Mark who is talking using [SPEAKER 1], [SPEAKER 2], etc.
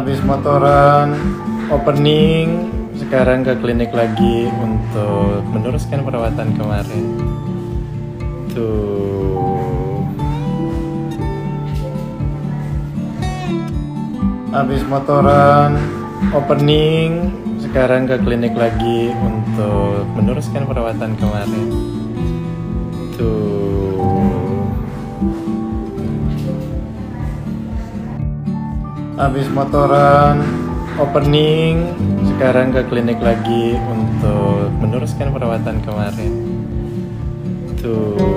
[SPEAKER 1] Habis motoran opening, sekarang ke klinik lagi untuk meneruskan perawatan kemarin. Tuh. Habis motoran opening, sekarang ke klinik lagi untuk meneruskan perawatan kemarin. Tuh. Habis motoran opening, sekarang ke klinik lagi untuk meneruskan perawatan kemarin. Tuh.